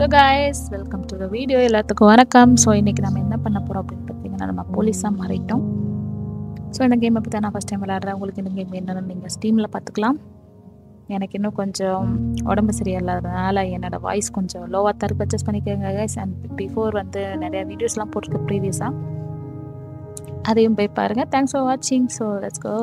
So guys welcome to the video எல்லாத்துக்கும் வணக்கம். So இன்றைக்கி நம்ம என்ன பண்ண போகிறோம் அப்படின்னு பார்த்தீங்கன்னா நம்ம போலீஸாக மாறிட்டோம். ஸோ இந்த கேமை பற்றி நான் ஃபஸ்ட் டைம் விளாட்றேன் உங்களுக்கு இந்த கேம் என்னென்னு நீங்கள் ஸ்டீமில் பார்த்துக்கலாம் எனக்கு இன்னும் கொஞ்சம் உடம்பு சரியில்லாததுனால என்னோடய வாய்ஸ் கொஞ்சம் லோவாக தான் பர்ச்சேஸ் பண்ணிக்கோங்க கைஸ் அண்ட் பிஃபோர் வந்து நிறையா வீடியோஸ்லாம் போட்டிருக்கேன் ப்ரீவியஸாக அதையும் போய் பாருங்கள் தேங்க்ஸ் ஃபார் வாட்சிங் so let's go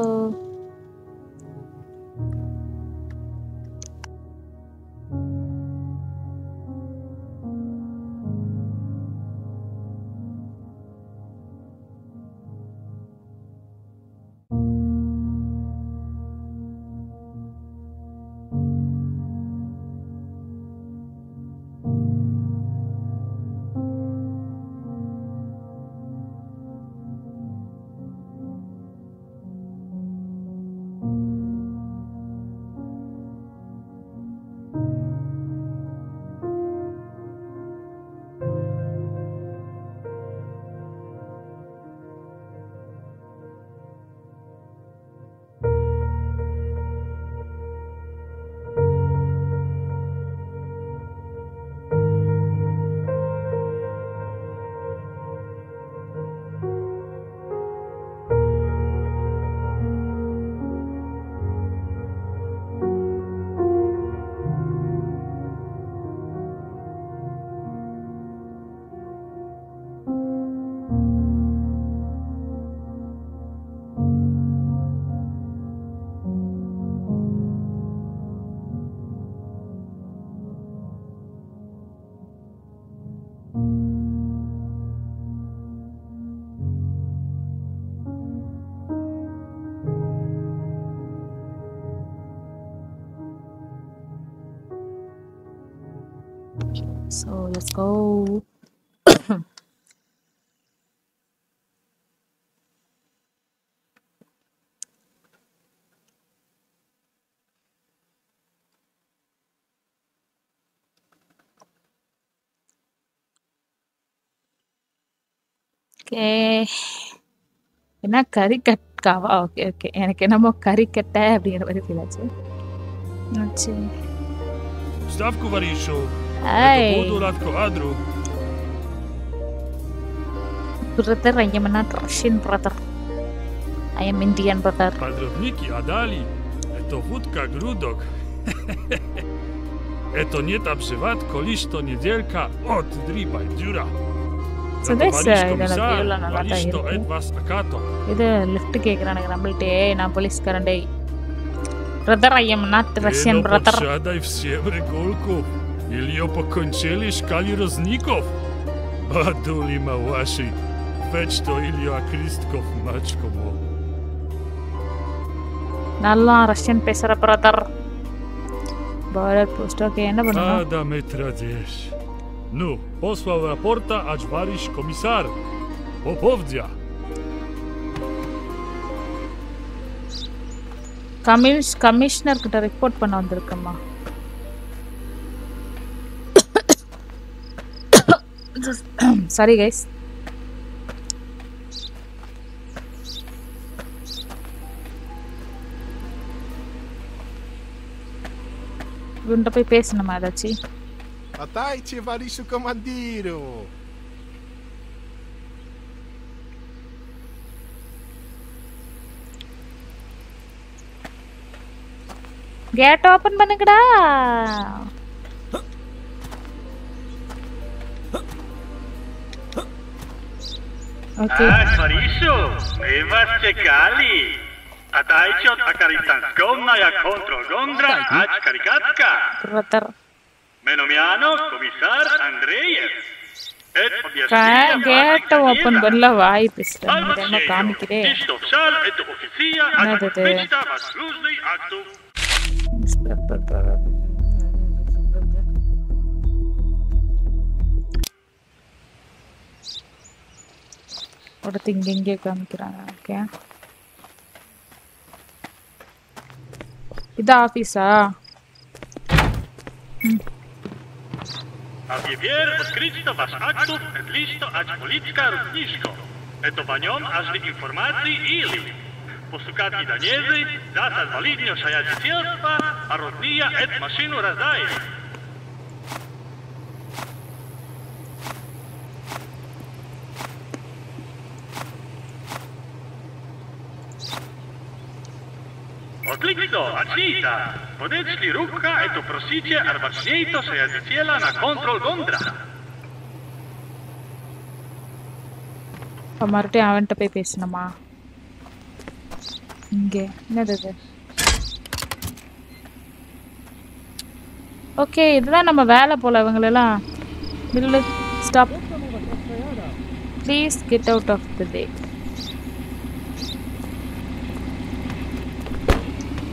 So let's go. Okay என்ன கறி கட்காவா ஓகே ஓகே எனக்கு என்னமோ கறி கட்டை அப்படிங்கிற மாதிரி ஃபீல் ஆச்சு ஆச்சு Zdawku, Wariszu. Ej. To budu lat kowadru. brother I am not Russian brother I am Indian brother Padrowniki, Adali. To wódka, grudok. Eto nie ta przywatko, lisz to niedzielka. Od dripaj, dziura. So this, uh, இதோட viewலாம் நல்லா தான் walisz to இருக்கு. edwas akato. இது lift கேட்குறானுங்க நம்மள்ட்டே நான் போலீஸ்காரன் டேய் brother I am not Russian no brother podsiadaj w siebry kulków. Ilio pokończyli szkali rozników. Baduli małaszy. Weź to Ilio akrystków, maczko mo. நல்லா Russian பேசுற பிரதர் பார்டர் போஸ்ட் ஓகே என்ன பண்ணணும் Ada my tradziesz. No, posłał raporta, acz warisz komisar. Popowdzia. கமிஷ் commissioner கிட்ட report பண்ண வந்திருக்கம்மா sorry guys இவன்கிட்ட போய் பேசணுமா ஏதாச்சும் Latajcie, Wariszu komandiru! Gate open பண்ணுங்கடா Okay. А, Сарису, мы вас чекали. А дальше от Акаристанскомная контргондра от Карикатка. Кратер. Меномяно, комиссар Андреев. काय गया तो अपन बदला वाई पिस्ता मेरा काम करे ना देते ஒருத்தர் இங்க இங்கே காமிக்கிறாங்க ஓகே இது ஆஃபீஸா A wiewier odkryto was aktów, et listo, ać policka równiszko. Eto wanion, aż wy informacji ili. Posukati daniezy, zasad walidnio szajadzicielstwa, a rodnija et maszynu razdaje. Odlično, Ačita. Podečli ruka, eto prosiče, arbačnejto se jaziciela na kontrol Gondra. இப்போ மறுபடியும் அவன்கிட்ட போய் பேசணுமா இங்கே என்னது இது okay இதுதான் நம்ம வேலை போல இவங்களெல்லாம். Bill stop please get out of the day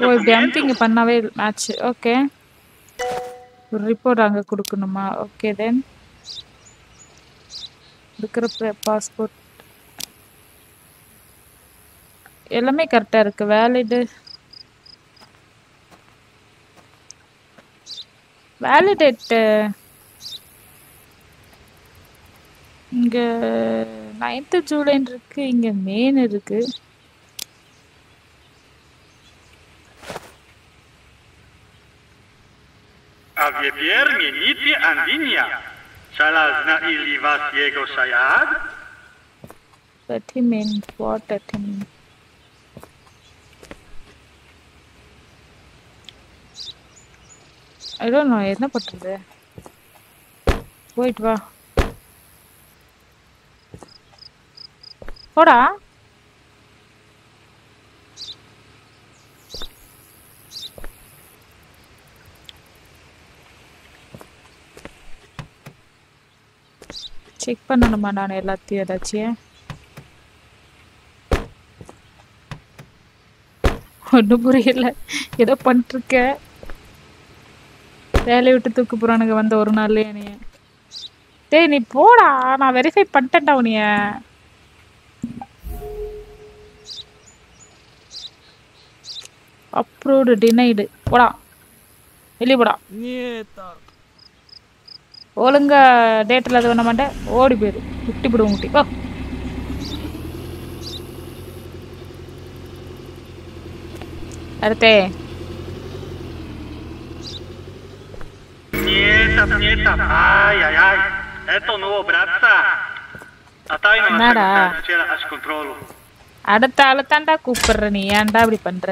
oh இப்படி. இங்கே பண்ணாவே மேட்ச் ஓகே ஒரு ரிப்போர்ட் அங்கே கொடுக்கணுமா ஓகே தென் இருக்கிற பாஸ்போர்ட் எல்லாமே கரெக்டாக இருக்கு வேலிடு வேலிடேட்டு இங்கே நைன்த்து ஜூலைன்னு இருக்கு இங்கே மேன் இருக்கு A vjepier mieniti andinia. Salazna ili vas jego sajad? Let him in. What let him in? I don't know. என்ன பண்றது போயிட்டு வா போடா செக் பண்ணணுமா நான் எல்லாத்தையும் ஏதாச்சும்? ஒன்றும் புரியல. ஏதோ பண்ணிட்டுருக்க வேலையை விட்டு தூக்கு போறானுங்க வந்த ஒரு நாள் என்னைய. டேய் நீ போடா. நான் வெரிஃபை பண்ணிட்டேன்டா உனிய அப்ரூவ்டு டினைடு போடா. வெளியே போடா. ஒழுங்காக டேட்டில் அது பண்ண மாட்டேன் ஓடி போயிடு முட்டி போடுவோம் முட்டி ஓ அடுத்தே அடுத்த ஆளு தாண்டா கூப்பிடுற நீ ஏன்டா அப்படி பண்ற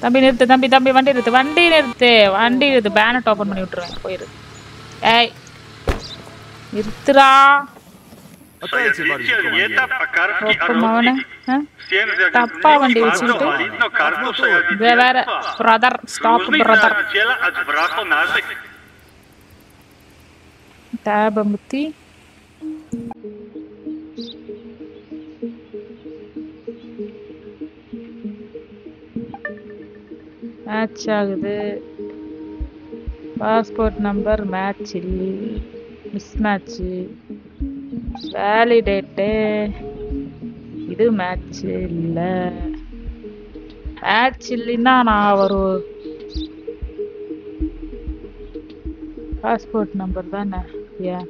தம்பி நிறுத்து தம்பி தம்பி வண்டி நிறுத்து வண்டி நிறுத்து வண்டி நிறுத்து. பேனட் ஓப்பன் பண்ணி விட்டுருவேன். போயிரு. ஏய் நிறுத்துறா தப்பா வண்டி வச்சுக்கிட்டு. validno kartu sa வே- வேற brother stop brother. Tape match ஆகுது. பாஸ்போர்ட் நம்பர் மேட்ச் இல்லை. மிஸ் மேட்ச்சு வேலிடேட்டு இது மேட்ச் இல்லை. மேட்ச் இல்லைன்னா நான் ஒரு பாஸ்போர்ட் நம்பர் தானே? ஏன்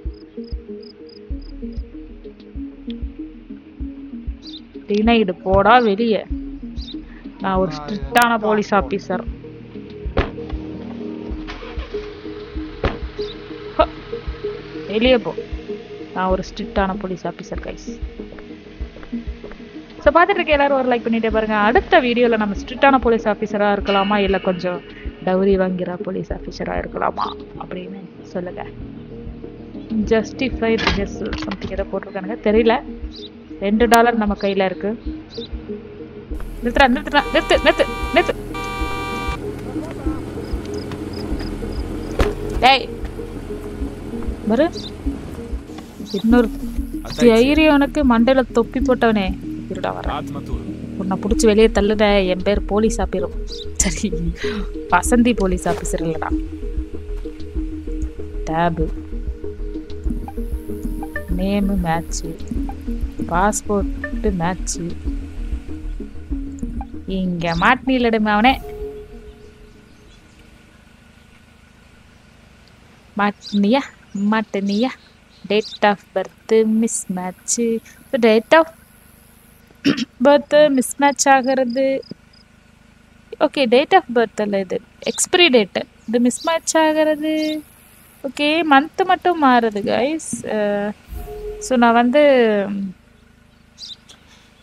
டினைடு போடா வெளியே. நான் ஒரு ஸ்ட்ரிக்டான போலீஸ் ஆபீசர் வெளியே போ. நான் ஒரு ஸ்ட்ரிக்டான போலீஸ் ஆபீசர் கைஸ் ஸோ பார்த்துட்டு இருக்க எல்லாரும் ஒரு லைக் பண்ணிட்டே பாருங்க. அடுத்த வீடியோவில் நம்ம ஸ்ட்ரிக்டான போலீஸ் ஆஃபீஸராக இருக்கலாமா? இல்லை கொஞ்சம் டவுரி வாங்கிற போலீஸ் ஆஃபீஸராக இருக்கலாமா? அப்படின்னு சொல்லுங்க. ஜஸ்டிஃபைட் கெஸ் சம்திங் ஏதோ போட்டிருக்கானுங்க. தெரியல. ரெண்டு டாலர் நம்ம கையில் இருக்குது நிறுத்துறா நிறுத்துறா நிறுத்து நிறுத்து நிறுத்து. டேய். பாரு இன்னொரு தைரியம் உனக்கு மண்டையில தொப்பி போட்டவனே. இருடா வர உன்னை பிடிச்சி வெளியே தள்ளுட என் பேர் போலீஸ் ஆப்பிரும் சரி வசந்தி போலீஸ் ஆஃபீஸர் இல்லடா. டேபு. நேமு மேட்ச்சு பாஸ்போர்ட்டு மேட்ச்சு இங்க மாட்டினிலடுமே அவனே. மாட்டினியா? மாட்டினியா? Date of birth mismatch date of birth mismatch ஆகிறது. ஓகே டேட் ஆஃப் பர்த் அல்ல இது. எக்ஸ்பிரி டேட்டு இது மிஸ் மேட்ச் ஆகிறது. ஓகே மந்த்து மட்டும் மாறுது கைஸ் ஸோ uh, நான் வந்து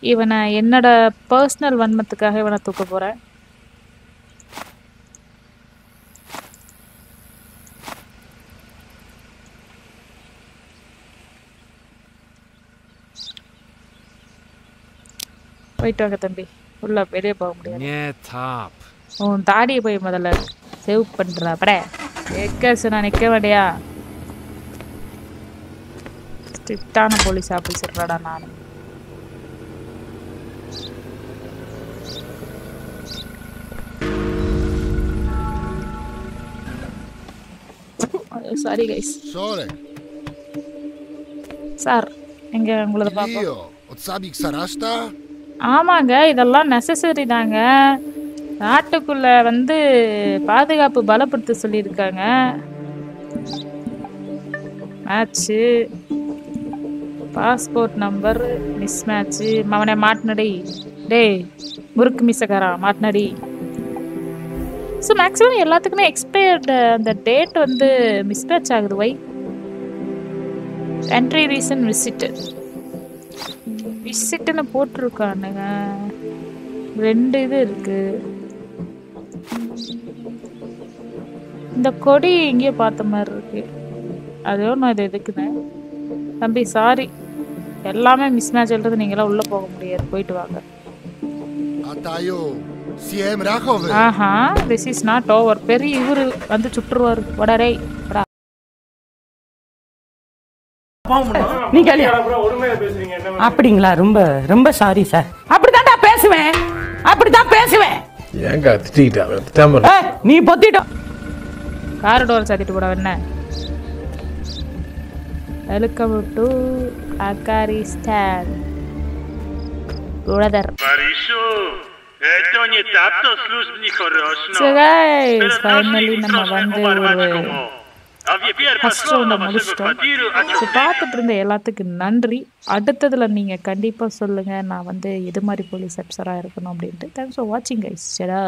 இவனை என்னோட பர்சனல் வன்மத்துக்காக இவனை தூக்க போகிறேன் போயிட்டு வாங்க தம்பி. உள்ள வெளியே போக முடியாது. உன் தாடியை போய் முதல்ல சேவ் பண்ணுறா பட. எக்கஸ் நான் நிற்க வேண்டியா ஸ்ட்ரிக்டான போலீஸ் ஆஃபீஸர்டாடா நான். சாரி கைஸ் Sole, சார் எங்க உங்களது io, odsabik sarasta? ஆமாங்க இதெல்லாம் நெசசரி தாங்க. நாட்டுக்குள்ள வந்து பாதுகாப்பு பலப்படுத்த சொல்லியிருக்காங்க. Match passport number mismatch மவனை மாட்டினடி. டேய் முறுக்கு மிஸ்ஸக்காரா மாட்டினடி. ஸோ மேக்ஸிமம் எல்லாத்துக்குமே எக்ஸ்பயர்டு uh, அந்த டேட் வந்து மிஸ் ஆகுது வை என்ட்ரி ரீசன் விசிட்டு விசிட்டுன்னு போட்டிருக்கானுங்க. ரெண்டு இது இருக்கு. இந்த கொடி எங்கேயோ பார்த்த மாதிரி இருக்கு. அதோ நான் இது எதுக்குனேன்? தம்பி சாரி எல்லாமே மிஸ் மேட்ச் எழுறது நீங்களாம் உள்ள போக முடியாது. போயிட்டு வாங்க. Siem rachove. ஆஹா திஸ் இஸ் நாட் ஓவர் பெரிய இவரு வந்து சுற்றுவாரு வடரே வடா. நீ கேளியா அப்படிங்களா? ரொம்ப ரொம்ப சாரி சார் அப்படித்தான்டா பேசுவேன். அப்படித்தான் பேசுவேன். ஏங்க ஏய், நீ பொத்திட்டோம் கார் டோர் சாத்திட்டு போட என்ன? Welcome to அக்காரி stand brother Pierwsza first strona ரவுண்டை waszego முடிச்சிட்டோம் ஸோ பார்த்துட்டு எல்லாத்துக்கும் நன்றி. அடுத்ததில் நீங்கள் கண்டிப்பாக சொல்லுங்கள் நான் வந்து எது மாதிரி போலீஸ் ஆஃபீஸராக இருக்கணும் அப்படின்ட்டு. தேங்க்ஸ் ஃபார் வாட்சிங் கைஸ் சடா